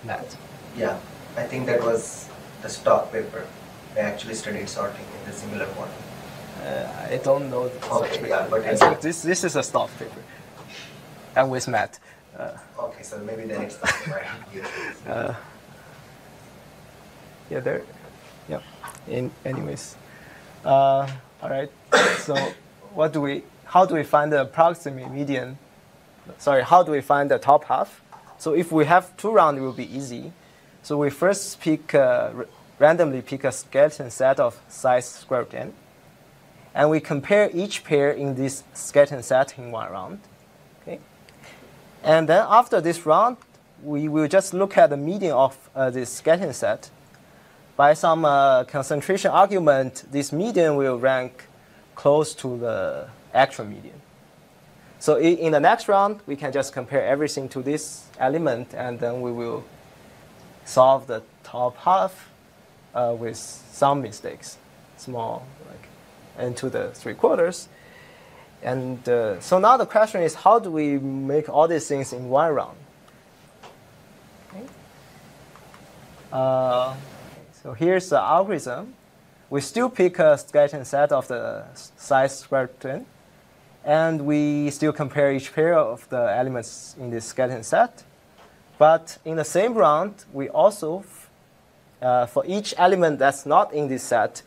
Matt. Yeah, I think that was the STOC paper. They actually studied sorting in the similar one. Uh, I don't know. the Okay, yeah, but this this is a STOC paper, and with Matt. Uh, Okay, so maybe it's not right. uh, yeah, there. Yeah. In anyways, uh, all right. So, what do we? How do we find the approximate median? Sorry, how do we find the top half? So if we have two rounds, it will be easy. So we first pick uh, randomly pick a skeleton set of size square root n, and we compare each pair in this skeleton set in one round. Okay. And then after this round, we will just look at the median of uh, this skeleton set. By some uh, concentration argument, this median will rank close to the actual median. So in the next round, we can just compare everything to this element, and then we will solve the top half uh, with some mistakes, small, like n to the three quarters. And uh, so now the question is, how do we make all these things in one round? Okay. Uh, so here's the algorithm. We still pick a skeleton set of the size square root n, and we still compare each pair of the elements in this skeleton set. But in the same round, we also, uh, for each element that's not in this set,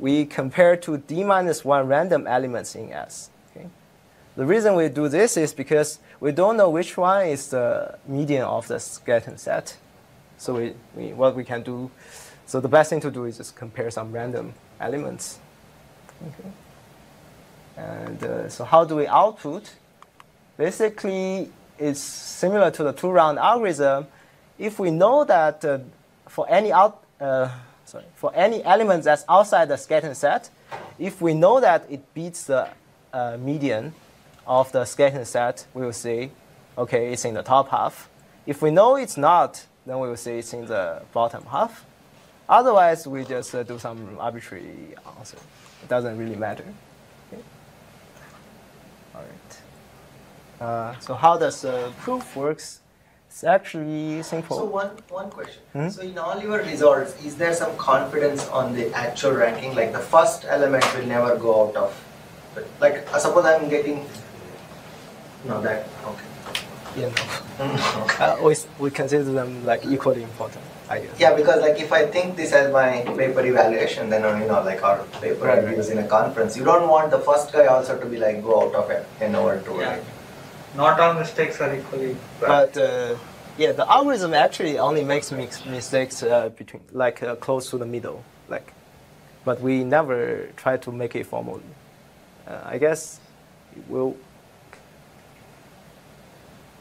we compare to d minus 1 random elements in S. Okay? The reason we do this is because we don't know which one is the median of the skeleton set. So we, we, what we can do, so the best thing to do is just compare some random elements. Okay. And uh, so how do we output? Basically, it's similar to the two-round algorithm. If we know that uh, for any out, uh, sorry, for any element that's outside the skeleton set, if we know that it beats the uh, median of the skeleton set, we will say, okay, it's in the top half. If we know it's not, then we will say it's in the bottom half. Otherwise, we just uh, do some arbitrary answer. It doesn't really matter. Okay. All right. Uh, so how does the proof works? It's actually simple. So one one question. Hmm? So in all your results, is there some confidence on the actual ranking? Like the first element will never go out of. Like uh, suppose I'm getting. No, that okay. yeah, no. Uh, we, we consider them like equally important, I guess. Yeah, because like if I think this as my paper evaluation, then you know like our paper Right, reviews in a conference, you don't want the first guy also to be like go out of it and over to Yeah. it. Not all mistakes are equally bad. But uh, yeah, the algorithm actually only makes mix mistakes uh, between like uh, close to the middle, like. But we never try to make it formally. Uh, I guess it will.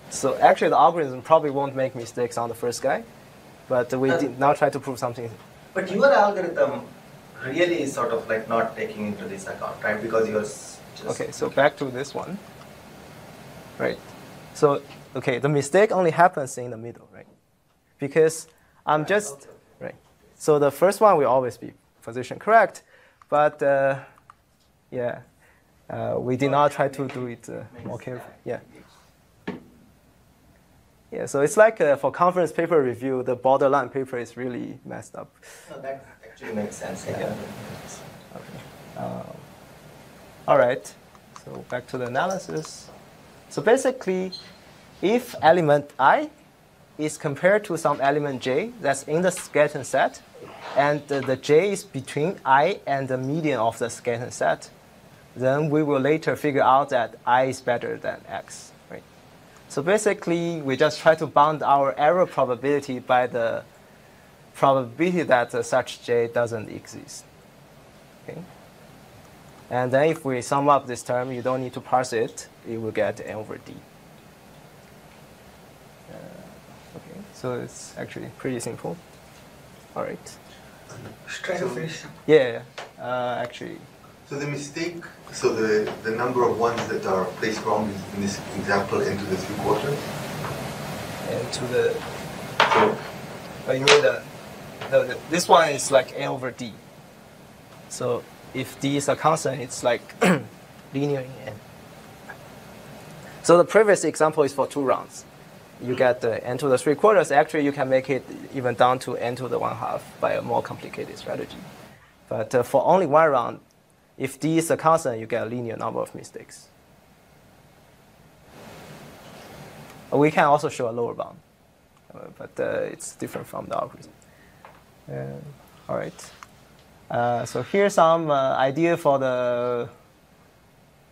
So actually, the algorithm probably won't make mistakes on the first guy, but we Uh, did now try to prove something. But your algorithm really is sort of like not taking into this account, right? Because just Okay, so back to this one. Right. So, okay, the mistake only happens in the middle, right? Because I'm just, right. So the first one will always be position correct, but uh, yeah, uh, we did not try to do it uh, more carefully. Yeah. Yeah, so it's like uh, for conference paper review, the borderline paper is really messed up. No, that actually makes sense. Yeah. Yeah. Okay. Um, all right. So back to the analysis. So basically, if element i is compared to some element j that's in the skeleton set, and uh, the j is between i and the median of the skeleton set, then we will later figure out that i is better than x. Right. So basically, we just try to bound our error probability by the probability that uh, such j doesn't exist. Okay? And then if we sum up this term, you don't need to parse it. You will get n over d. Uh, okay, so it's actually pretty simple. All right. Try to finish. Yeah, yeah. Uh, actually, So the mistake, so the, the number of ones that are placed wrong is in this example into the three quarters. And to the, so, oh, you mean the, the, the, this one is like n over d. So if d is a constant, it's like linear in n. So the previous example is for two rounds. You get the n to the three quarters. Actually, you can make it even down to n to the one half by a more complicated strategy. But uh, for only one round, if d is a constant, you get a linear number of mistakes. We can also show a lower bound, uh, but uh, it's different from the algorithm. Uh, all right. Uh, so here's some uh, idea for the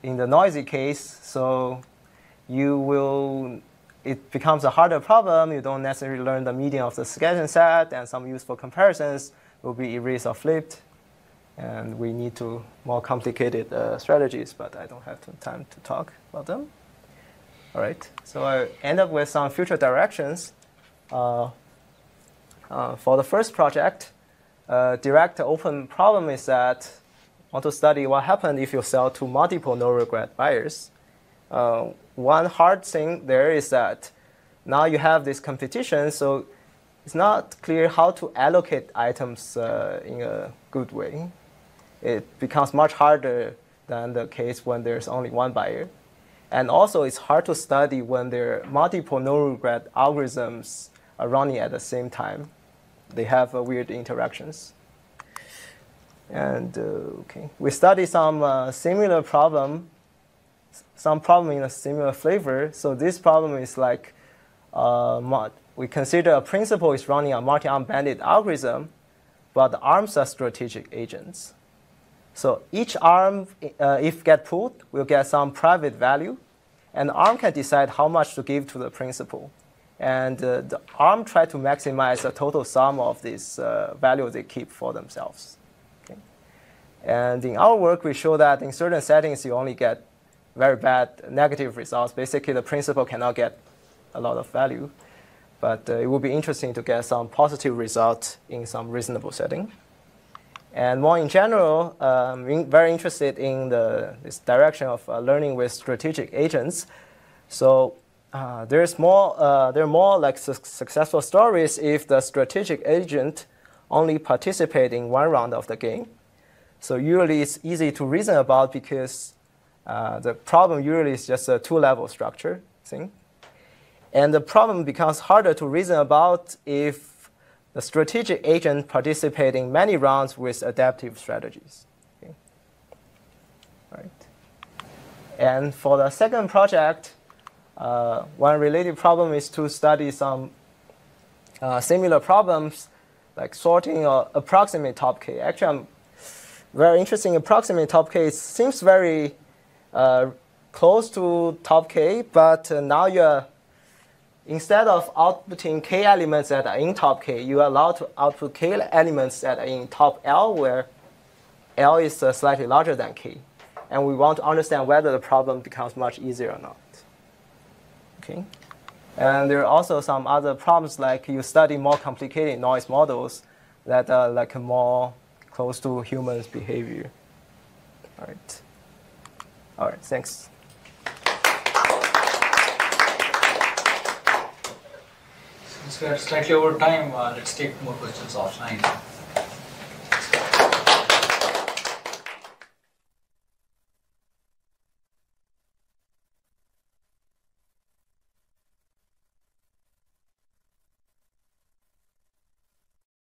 in the noisy case. So you will it becomes a harder problem. You don't necessarily learn the median of the skeleton set, and some useful comparisons will be erased or flipped. And we need to more complicated uh, strategies, but I don't have time to talk about them. All right, so I end up with some future directions. Uh, uh, for the first project, uh, direct open problem is that want to study what happened if you sell to multiple no regret buyers. Uh, one hard thing there is that now you have this competition, so it's not clear how to allocate items uh, in a good way. It becomes much harder than the case when there's only one buyer. And also, it's hard to study when there are multiple no regret algorithms are running at the same time. They have uh, weird interactions. And uh, okay, we study some uh, similar problem some problem in a similar flavor. So this problem is like uh, we consider a principal is running a multi-arm bandit algorithm, but the arms are strategic agents. So each arm, uh, if get pulled, will get some private value, and the arm can decide how much to give to the principal. And uh, the arm try to maximize the total sum of this uh, value they keep for themselves. Okay? And in our work, we show that in certain settings, you only get very bad negative results. Basically, the principal cannot get a lot of value. But uh, it will be interesting to get some positive results in some reasonable setting. And more in general, I'm um, very interested in the, this direction of uh, learning with strategic agents. So uh, there's more, uh, there are more like su successful stories if the strategic agent only participate in one round of the game. So usually it's easy to reason about because uh, the problem usually is just a two-level structure thing. And the problem becomes harder to reason about if the strategic agent participates in many rounds with adaptive strategies. Okay. Right. And for the second project, uh, one related problem is to study some uh, similar problems like sorting or approximate top k. Actually, I'm very interested in approximate top k. It seems very uh, close to top k, but uh, now you're instead of outputting k elements that are in top k, you are allowed to output k elements that are in top L, where L is uh, slightly larger than k. And we want to understand whether the problem becomes much easier or not. Okay. And there are also some other problems like you study more complicated noise models that are like more close to humans' behavior. All right. All right, thanks. Since we are slightly over time, uh, let's take more questions offline.